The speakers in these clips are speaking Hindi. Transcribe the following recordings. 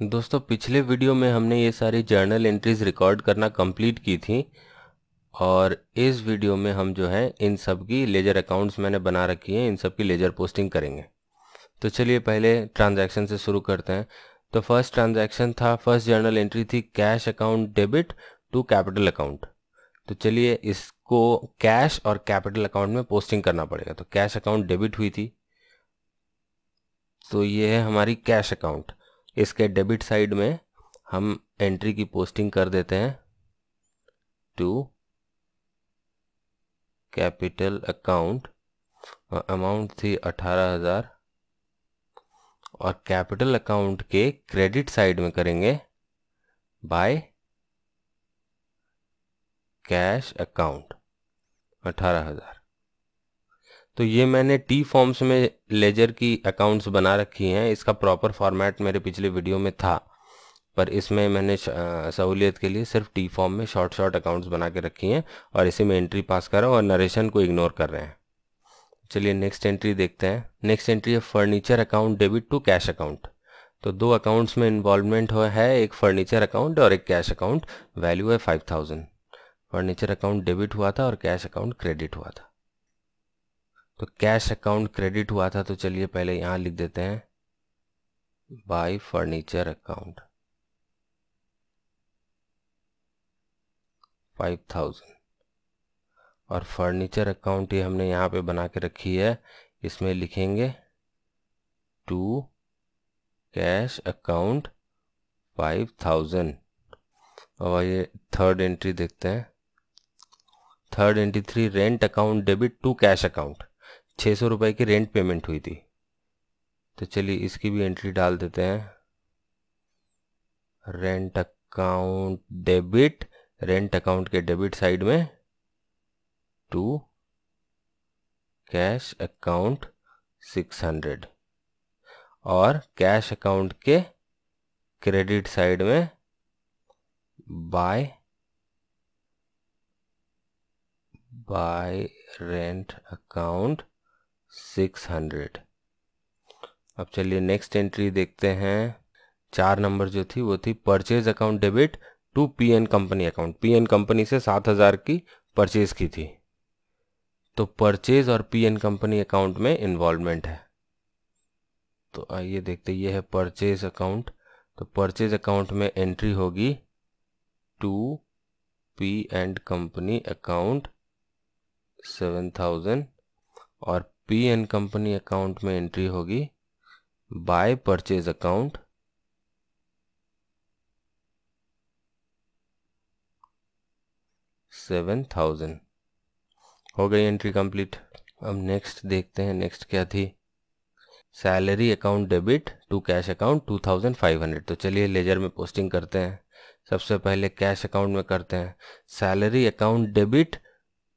दोस्तों, पिछले वीडियो में हमने ये सारी जर्नल एंट्रीज रिकॉर्ड करना कंप्लीट की थी और इस वीडियो में हम जो है, इन सब की लेजर अकाउंट्स मैंने बना रखी हैं, इन सब की लेजर पोस्टिंग करेंगे। तो चलिए पहले ट्रांजैक्शन से शुरू करते हैं। तो फ़र्स्ट ट्रांजैक्शन था फ़र्स्ट जर्नल एंट्री थी cash account debit to capital account तो चलिए इसको कैश और कैपिटल अकाउंट में पोस्टिंग करना पड़ेगा। तो कैश अकाउंट डेबिट हुई थी। तो ये है हमारी कैश अकाउंट इसके डेबिट साइड में हम एंट्री की पोस्टिंग कर देते हैं टू कैपिटल अकाउंट अमाउंट थी अठारह हज़ार और कैपिटल अकाउंट के क्रेडिट साइड में करेंगे बाय कैश अकाउंट, अठारह हज़ार। तो ये मैंने टी फॉर्म्स में लेजर की अकाउंट्स बना रखी हैं। इसका प्रॉपर फॉर्मेट मेरे पिछले वीडियो में था, पर इसमें मैंने सहूलियत के लिए सिर्फ़ टी फॉर्म में शॉर्ट शॉर्ट अकाउंट्स बना के रखी हैं और इसी में एंट्री पास कर रहा हूँ और नरेशन को इग्नोर कर रहे हैं। चलिए नेक्स्ट एंट्री देखते हैं। नेक्स्ट एंट्री है furniture account debit to cash account तो दो अकाउंट्स में इन्वॉल्वमेंट हो, है एक फर्नीचर अकाउंट और एक कैश अकाउंट वैल्यू है five thousand furniture account debit हुआ था और कैश अकाउंट क्रेडिट हुआ था। तो कैश अकाउंट क्रेडिट हुआ था तो चलिए पहले यहाँ लिख देते हैं। By furniture account five thousand और फर्नीचर अकाउंट ये हमने यहाँ पे बना के रखी है। इसमें लिखेंगे to cash account five thousand और ये थर्ड एंट्री देखते हैं। Third entry three rent account debit to cash account छः सौ रुपये की रेंट पेमेंट हुई थी। तो चलिए इसकी भी एंट्री डाल देते हैं। Rent account debit rent account के डेबिट साइड में to cash account six hundred और कैश अकाउंट के क्रेडिट साइड में by by rent account six hundred. अब चलिए नेक्स्ट एंट्री देखते हैं। चार नंबर जो थी, वो थी purchase account debit to PN company account PN company से सात हज़ार की परचेज की थी। तो परचेज और पीएन कंपनी अकाउंट में इन्वॉल्वमेंट है। तो आइए देखते ये है परचेज अकाउंट तो परचेज अकाउंट में एंट्री होगी to P and company account seven thousand और पी एन कंपनी अकाउंट में एंट्री होगी। By purchase account seven thousand हो गई एंट्री कंप्लीट अब नेक्स्ट देखते हैं नेक्स्ट क्या थी। Salary account debit to cash account two thousand five hundred तो चलिए लेजर में पोस्टिंग करते हैं। सबसे पहले कैश अकाउंट में करते हैं। Salary account debit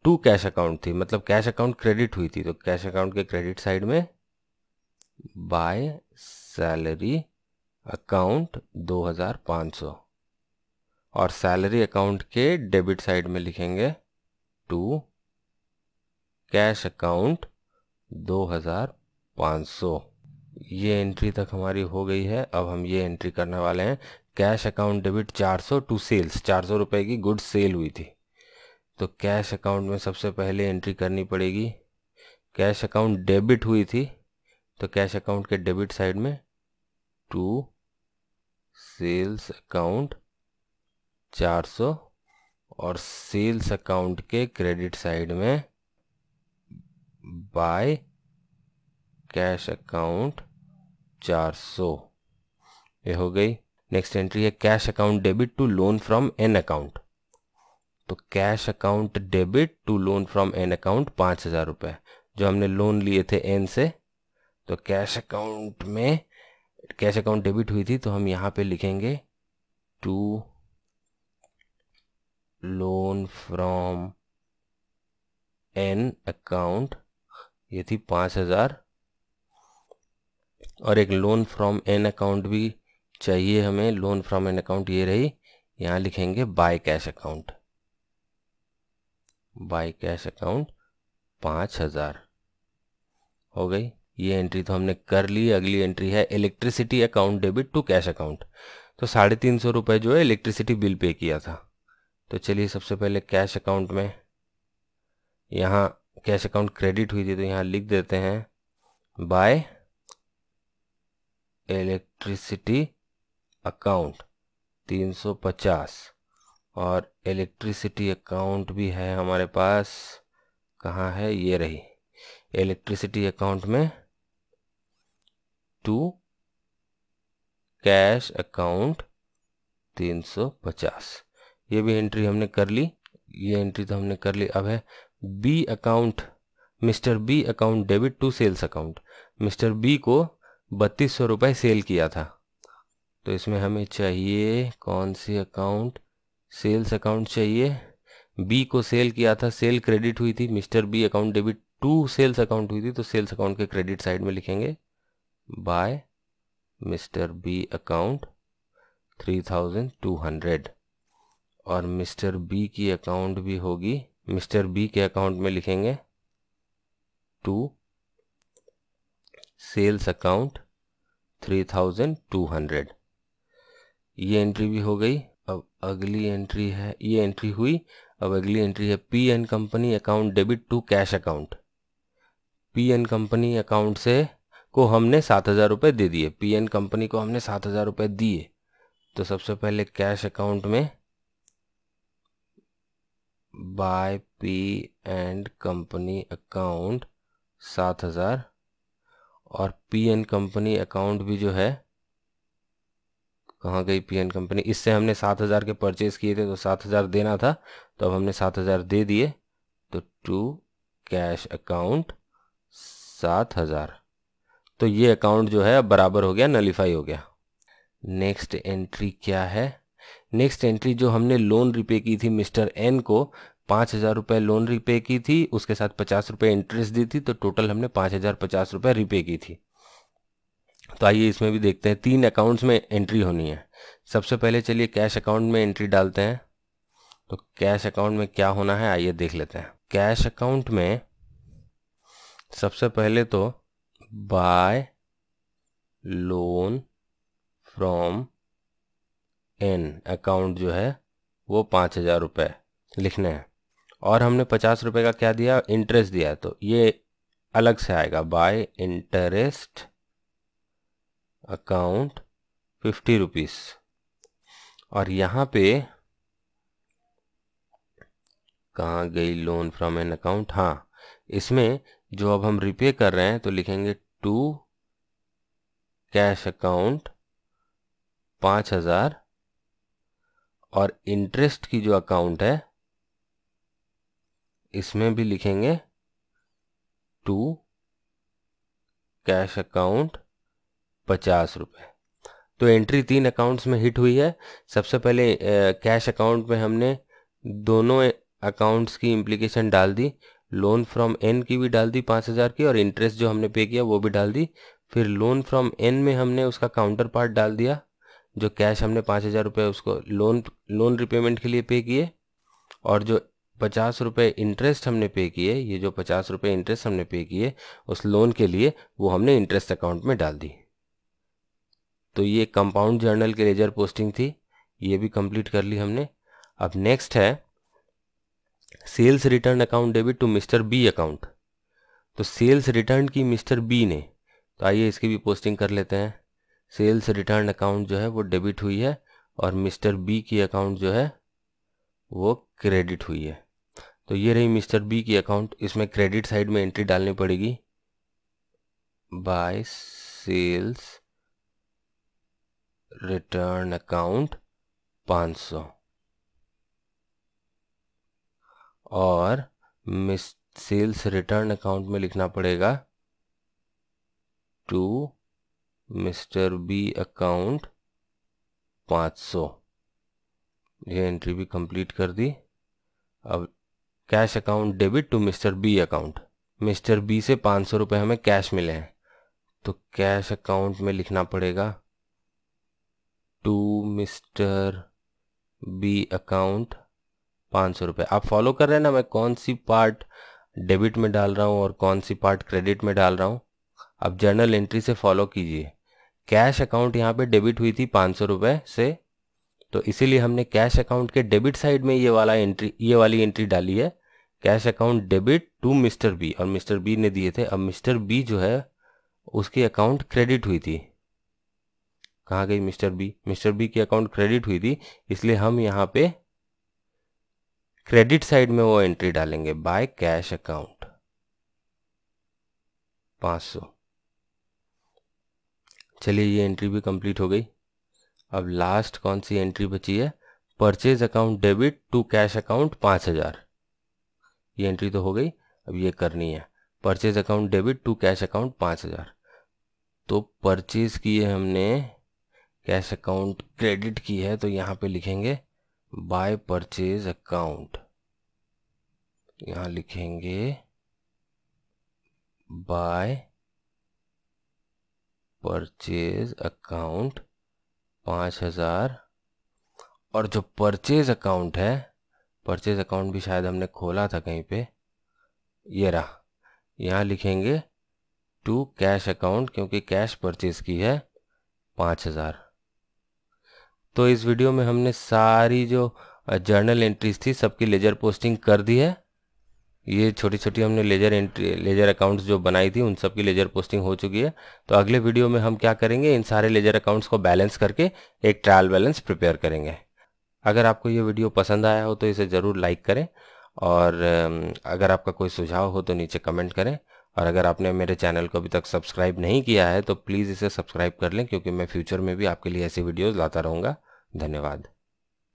to cash account थी मतलब कैश अकाउंट क्रेडिट हुई थी तो कैश अकाउंट के क्रेडिट साइड में बाय सैलरी अकाउंट 2500 और सैलरी अकाउंट के डेबिट साइड में लिखेंगे टू कैश अकाउंट 2500 ये एंट्री तक हमारी हो गई है, अब हम ये एंट्री करने वाले हैं। Cash account debit 400 to sales, चार सौ रुपये की गुड सेल हुई थी। तो कैश अकाउंट में सबसे पहले एंट्री करनी पड़ेगी। कैश अकाउंट डेबिट हुई थी तो कैश अकाउंट के डेबिट साइड में टू सेल्स अकाउंट 400 और सेल्स अकाउंट के क्रेडिट साइड में बाय कैश अकाउंट 400 ये हो गई। नेक्स्ट एंट्री है cash account debit to loan from N account तो cash account debit to loan from N account पाँच हज़ार रुपये जो हमने लोन लिए थे एन से तो कैश अकाउंट में कैश अकाउंट डेबिट हुई थी तो हम यहाँ पे लिखेंगे to loan from N account ये थी पाँच हज़ार। और एक लोन फ्रॉम एन अकाउंट भी चाहिए हमें लोन फ्रॉम एन अकाउंट ये रही, यहाँ लिखेंगे by cash account by cash account पाँच हज़ार। हो गई? ये एंट्री तो हमने कर ली, अगली एंट्री है electricity account debit to cash account तो साढ़े तीन सौ रुपये जो है इलेक्ट्रिसिटी बिल पे किया था। तो चलिए सबसे पहले कैश अकाउंट में, यहाँ कैश अकाउंट क्रेडिट हुई थी तो यहाँ लिख देते हैं, बाय इलेक्ट्रिसिटी अकाउंट 350 और इलेक्ट्रिसिटी अकाउंट भी है हमारे पास। कहाँ है? ये रही। इलेक्ट्रिसिटी अकाउंट में टू कैश अकाउंट 350 ये भी एंट्री हमने कर ली। ये एंट्री तो हमने कर ली। अब है B account mister B account debit to sales account mister B को बत्तीस सौ रुपये सेल किया था। तो इसमें हमें चाहिए कौन सी अकाउंट सेल्स अकाउंट चाहिए। बी को सेल किया था, सेल क्रेडिट हुई थी। Mister B account debit to sales account हुई थी तो सेल्स अकाउंट के क्रेडिट साइड में लिखेंगे। By mister B account three thousand two hundred. और मिस्टर बी की अकाउंट भी होगी। मिस्टर बी के अकाउंट में लिखेंगे to sales account three thousand two hundred. ये एंट्री भी हो गई। अब अगली एंट्री है, ये एंट्री हुई, अब अगली एंट्री है P N company account debit to cash account P N company account से को हमने सात हज़ार रुपये दे दिए पी एन कंपनी को हमने सात हज़ार रुपये दिए. तो सबसे पहले कैश अकाउंट में by P and company account सात हज़ार और पी एन कंपनी अकाउंट भी जो है कहाँ गई पी एन कंपनी इससे हमने सात हज़ार के परचेज़ किए थे तो सात हज़ार देना था। तो अब हमने सात हज़ार दे दिए। तो टू कैश अकाउंट सात हज़ार। तो ये अकाउंट जो है, अब बराबर हो गया नलीफाई हो गया। नेक्स्ट एंट्री क्या है? नेक्स्ट एंट्री जो हमने लोन रिपे की थी मिस्टर एन को, पाँच हज़ार रुपये लोन रिपे की थी, उसके साथ पचास रुपये इंटरेस्ट दी थी तो टोटल हमने पाँच हज़ार पचास रुपये रिपे की थी। तो आइए इसमें भी देखते हैं। तीन अकाउंट्स में एंट्री होनी है। सबसे पहले चलिए कैश अकाउंट में एंट्री डालते हैं। तो कैश अकाउंट में क्या होना है, आइए देख लेते हैं। कैश अकाउंट में सबसे पहले तो by loan from N account जो है, वो पाँच हज़ार रुपये लिखने हैं। और हमने पचास रुपये का क्या दिया? इंटरेस्ट दिया। तो ये अलग से आएगा। By interest account fifty rupees. और यहाँ पे कहाँ गई लोन फ्रॉम एन अकाउंट हाँ इसमें जो अब हम रिपे कर रहे हैं तो लिखेंगे टू कैश अकाउंट पाँच हज़ार और इंटरेस्ट की जो अकाउंट है, इसमें भी लिखेंगे टू कैश अकाउंट पचास रुपये तो एंट्री तीन अकाउंट्स में हिट हुई है। सबसे पहले कैश अकाउंट में हमने दोनों अकाउंट्स की इम्प्लीकेशन डाल दी। लोन फ्रॉम एन की भी डाल दी पाँच हज़ार की और इंटरेस्ट जो हमने पे किया वो भी डाल दी। फिर लोन फ्रॉम एन में हमने उसका काउंटर पार्ट डाल दिया, जो कैश हमने पाँच हज़ार रुपये उसको लोन लोन रिपेमेंट के लिए पे किए और जो पचास रुपये इंटरेस्ट हमने पे किए, ये जो पचास रुपये इंटरेस्ट हमने पे किए उस लोन के लिए वो हमने इंटरेस्ट अकाउंट में डाल दी। तो ये कंपाउंड जर्नल के लेजर पोस्टिंग थी, ये भी कंप्लीट कर ली हमने। अब नेक्स्ट है sales return account debit to mister B account तो सेल्स रिटर्न की मिस्टर बी ने तो आइए इसकी भी पोस्टिंग कर लेते हैं। सेल्स रिटर्न अकाउंट जो है वो डेबिट हुई है और मिस्टर बी की अकाउंट जो है वो क्रेडिट हुई है। तो ये रही मिस्टर बी की अकाउंट इसमें क्रेडिट साइड में एंट्री डालनी पड़ेगी। बाय सेल्स रिटर्न अकाउंट 500 और मिस सेल्स रिटर्न अकाउंट में लिखना पड़ेगा टू मिस्टर बी अकाउंट 500 ये एंट्री भी कंप्लीट कर दी। अब cash account debit to mister B account mister B से पाँच सौ रुपये हमें कैश मिले हैं। तो कैश अकाउंट में लिखना पड़ेगा टू मिस्टर बी अकाउंट पाँच सौ रुपये। आप फॉलो कर रहे हैं ना, मैं कौन सी पार्ट डेबिट में डाल रहा हूँ और कौन सी पार्ट क्रेडिट में डाल रहा हूँ? अब जर्नल एंट्री से फॉलो कीजिए। कैश अकाउंट यहाँ पे डेबिट हुई थी पाँच सौ रुपये से तो इसीलिए हमने कैश अकाउंट के डेबिट साइड में ये वाला एंट्री ये वाली एंट्री डाली है। Cash account debit to mister B और मिस्टर बी ने दिए थे। अब मिस्टर बी जो है, उसकी अकाउंट क्रेडिट हुई थी। कहाँ गई मिस्टर बी। मिस्टर बी की अकाउंट क्रेडिट हुई थी, इसलिए हम यहाँ पे क्रेडिट साइड में वो एंट्री डालेंगे। Bye cash account. 500 चलिए, ये एंट्री भी कंप्लीट हो गई। अब लास्ट कौन सी एंट्री बची है? Purchase account debit to cash account पाँच हज़ार। ये एंट्री तो हो गई, अब ये करनी है। Purchase account debit to cash account पाँच हज़ार। तो परचेज किए हमने कैश अकाउंट क्रेडिट की है तो यहाँ पे लिखेंगे बाय परचेज अकाउंट। यहाँ लिखेंगे बाय परचेज अकाउंट पाँच हज़ार। और जो परचेज अकाउंट है, परचेज अकाउंट भी शायद हमने खोला था कहीं पे, ये रहा। यहाँ लिखेंगे टू कैश अकाउंट, क्योंकि कैश परचेज की है पाँच हज़ार। तो इस वीडियो में हमने सारी जो जर्नल एंट्रीज थी, सबकी लेजर पोस्टिंग कर दी है। ये छोटी छोटी हमने लेजर एंट्री लेजर अकाउंट्स जो बनाई थी, उन सब की लेजर पोस्टिंग हो चुकी है। तो अगले वीडियो में हम क्या करेंगे, इन सारे लेजर अकाउंट्स को बैलेंस करके एक ट्रायल बैलेंस प्रिपेयर करेंगे। अगर आपको ये वीडियो पसंद आया हो तो इसे ज़रूर लाइक करें और अगर आपका कोई सुझाव हो तो नीचे कमेंट करें। और अगर आपने मेरे चैनल को अभी तक सब्सक्राइब नहीं किया है तो प्लीज़ इसे सब्सक्राइब कर लें, क्योंकि मैं फ्यूचर में भी आपके लिए ऐसी वीडियोज़ लाता रहूँगा। धन्यवाद।